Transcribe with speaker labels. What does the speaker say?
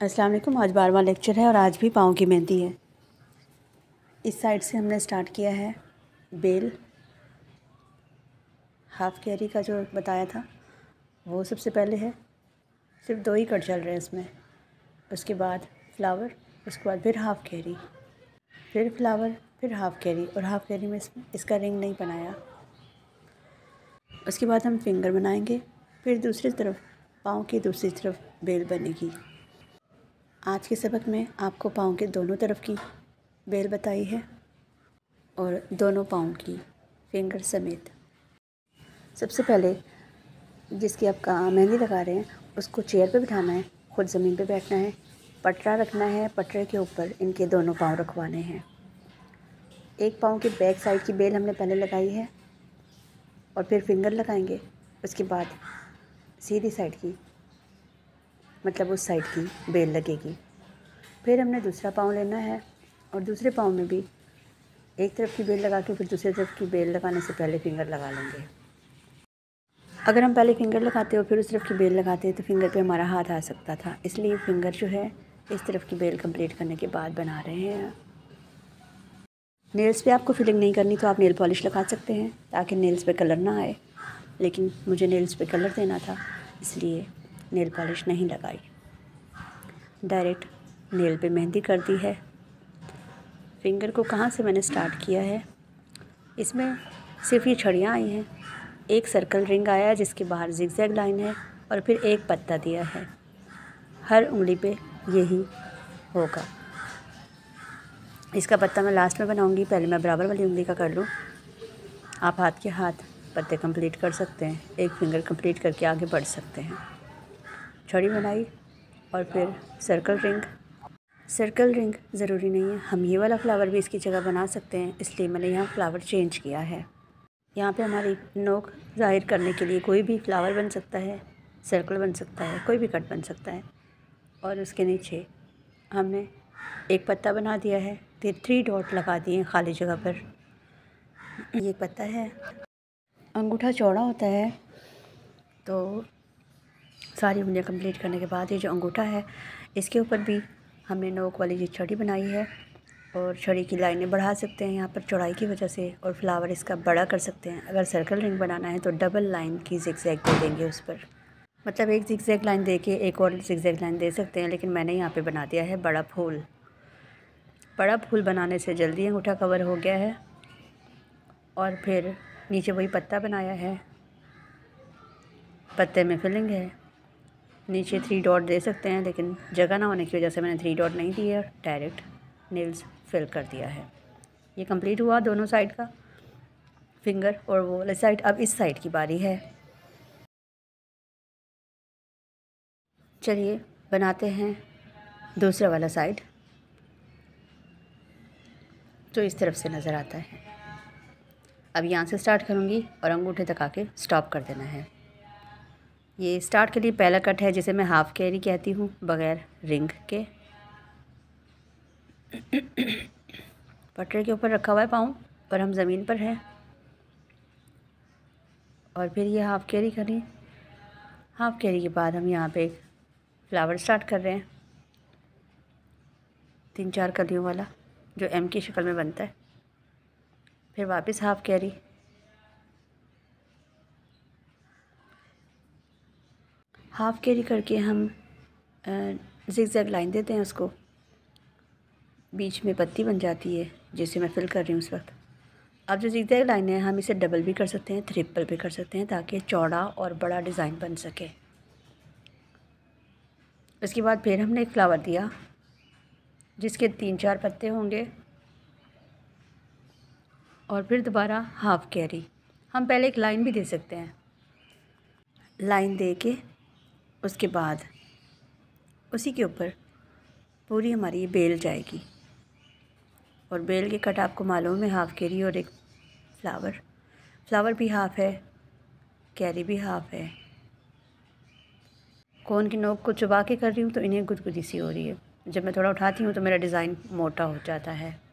Speaker 1: अस्सलाम वालेकुम, आज बारवा लेक्चर है और आज भी पाँव की मेहंदी है। इस साइड से हमने स्टार्ट किया है बेल। हाफ़ कैरी का जो बताया था, वो सबसे पहले है। सिर्फ़ दो ही कट चल रहे हैं इसमें। उसके बाद फ्लावर, उसके बाद फिर हाफ़ कैरी। फिर फ्लावर, फिर हाफ़ कैरी और हाफ़ कैरी में इसमें इसका रिंग नहीं बनाया। उसके बाद हम फिंगर बनाएँगे, फिर दूसरी तरफ़, पाँव की दूसरी तरफ़ बेल बनेगी। आज के सबक में आपको पाँव के दोनों तरफ़ की बेल बताई है और दोनों पाँव की फिंगर समेत। सबसे पहले जिसकी आप मेहंदी लगा रहे हैं, उसको चेयर पे बिठाना है, ख़ुद ज़मीन पे बैठना है, पटरा रखना है, पटरे के ऊपर इनके दोनों पाँव रखवाने हैं। एक पाँव की बैक साइड की बेल हमने पहले लगाई है और फिर फिंगर लगाएँगे, उसके बाद सीधी साइड की मतलब उस साइड की बेल लगेगी। फिर हमने दूसरा पाँव लेना है और दूसरे पाँव में भी एक तरफ़ की बेल लगा के फिर दूसरे तरफ़ की बेल लगाने से पहले फिंगर लगा लेंगे। अगर हम पहले फिंगर लगाते हो फिर उस तरफ़ की बेल लगाते तो फिंगर पे हमारा हाथ आ सकता था। इसलिए फिंगर जो है, इस तरफ़ की बेल कंप्लीट करने के बाद बना रहे हैं। नेल्स पे आपको फिलिंग नहीं करनी तो आप नेल पॉलिश लगा सकते हैं ताकि नेल्स पे कलर ना आए। लेकिन मुझे नेल्स पे कलर देना था, इसलिए नेल पॉलिश नहीं लगाई। डायरेक्ट नेल पे मेहंदी कर दी है। फिंगर को कहाँ से मैंने स्टार्ट किया है? इसमें सिर्फ़ ये छड़ियाँ आई हैं। एक सर्कल रिंग आया है जिसके बाहर जिगजैग लाइन है और फिर एक पत्ता दिया है। हर उंगली पे यही होगा। इसका पत्ता मैं लास्ट में बनाऊँगी, पहले मैं बराबर वाली उंगली का कर लूँ। आप हाथ के हाथ पत्ते कंप्लीट कर सकते हैं। एक फिंगर कंप्लीट करके आगे बढ़ सकते हैं। छड़ी बनाई और फिर सर्कल रिंग सर्कल रिंग ज़रूरी नहीं है। हम ये वाला फ्लावर भी इसकी जगह बना सकते हैं, इसलिए मैंने यहाँ फ्लावर चेंज किया है। यहाँ पे हमारी नोक ज़ाहिर करने के लिए कोई भी फ्लावर बन सकता है सर्कल बन सकता है, कोई भी कट बन सकता है। और उसके नीचे हमने एक पत्ता बना दिया है। फिर थ्री डॉट लगा दिए खाली जगह पर। ये पत्ता है, अंगूठा चौड़ा होता है तो सारी उंगलियाँ कंप्लीट करने के बाद ये जो अंगूठा है, इसके ऊपर भी हमने नोक वाली ये छड़ी बनाई है और छड़ी की लाइनें बढ़ा सकते हैं यहाँ पर चौड़ाई की वजह से और फ्लावर इसका बड़ा कर सकते हैं। अगर सर्कल रिंग बनाना है तो डबल लाइन की जिक्जैग दे देंगे उस पर। मतलब एक जिक्जैग लाइन दे के एक और जिक्जैग लाइन दे सकते हैं, लेकिन मैंने यहाँ पे बना दिया है बड़ा फूल। बड़ा फूल बनाने से जल्दी अंगूठा कवर हो गया है और फिर नीचे वही पत्ता बनाया है। पत्ते में फिलिंग है। नीचे थ्री डॉट दे सकते हैं, लेकिन जगह ना होने की वजह से मैंने थ्री डॉट नहीं और डायरेक्ट नील्स फिल कर दिया है। ये कंप्लीट हुआ दोनों साइड का फिंगर और वो वाले साइड अब इस साइड की बारी है। चलिए, बनाते हैं दूसरा वाला साइड जो इस तरफ़ से नज़र आता है। अब यहाँ से स्टार्ट करूँगी और अंगूठे तक आके स्टॉप कर देना है। ये स्टार्ट के लिए पहला कट है, जिसे मैं हाफ़ कैरी कहती हूँ, बग़ैर रिंग के। पटरे के ऊपर रखा हुआ है पाँव पर हम ज़मीन पर हैं। और फिर ये हाफ़ कैरी करें। हाफ़ कैरी के बाद हम यहाँ पे फ्लावर स्टार्ट कर रहे हैं। तीन चार कलियों वाला, जो एम की शक्ल में बनता है। फिर वापस हाफ़ कैरी हाफ़ कैरी करके हम जिग जैग लाइन देते हैं उसको। बीच में पत्ती बन जाती है, जिसे मैं फिल कर रही हूँ उस वक्त। अब जो जिग जैग लाइन है, हम इसे डबल भी कर सकते हैं ट्रिपल भी कर सकते हैं, ताकि चौड़ा और बड़ा डिज़ाइन बन सके। उसके बाद फिर हमने एक फ्लावर दिया, जिसके तीन चार पत्ते होंगे। और फिर दोबारा हाफ़ कैरी हम पहले एक लाइन भी दे सकते हैं। लाइन दे के उसके बाद उसी के ऊपर पूरी हमारी बेल जाएगी। और बेल के कट आपको मालूम है, हाफ़ कैरी और एक फ्लावर। फ्लावर भी हाफ़ है, कैरी भी हाफ़ है। कोन की नोक को चुबा के कर रही हूँ तो इन्हें गुदगुदी सी हो रही है। जब मैं थोड़ा उठाती हूँ तो मेरा डिज़ाइन मोटा हो जाता है।